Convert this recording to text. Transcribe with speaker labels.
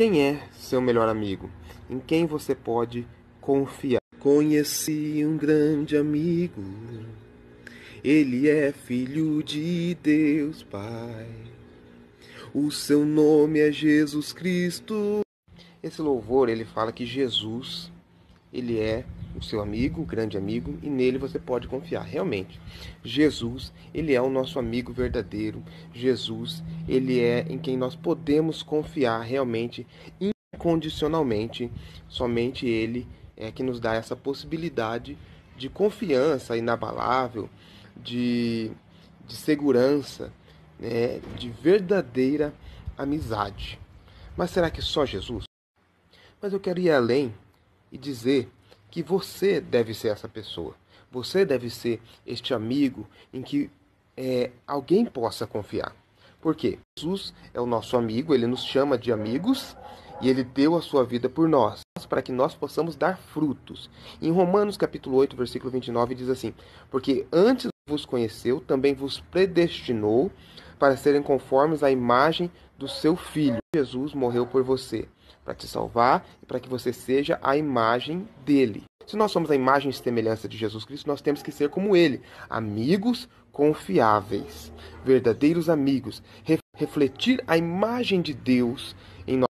Speaker 1: Quem é seu melhor amigo? Em quem você pode confiar? Conheci um grande amigo. Ele é filho de Deus Pai. O seu nome é Jesus Cristo. Esse louvor ele fala que Jesus ele é o seu amigo, grande amigo, e nele você pode confiar. Realmente, Jesus, ele é o nosso amigo verdadeiro. Jesus, ele é em quem nós podemos confiar realmente, incondicionalmente. Somente ele é que nos dá essa possibilidade de confiança inabalável, de, de segurança, né, de verdadeira amizade. Mas será que só Jesus? Mas eu quero ir além e dizer que você deve ser essa pessoa. Você deve ser este amigo em que é, alguém possa confiar. Por quê? Jesus é o nosso amigo, ele nos chama de amigos e ele deu a sua vida por nós, para que nós possamos dar frutos. Em Romanos capítulo 8, versículo 29 diz assim: Porque antes vos conheceu, também vos predestinou para serem conformes à imagem do seu filho. Jesus morreu por você para te salvar e para que você seja a imagem dele. Se nós somos a imagem e semelhança de Jesus Cristo, nós temos que ser como ele, amigos confiáveis, verdadeiros amigos, refletir a imagem de Deus em nós.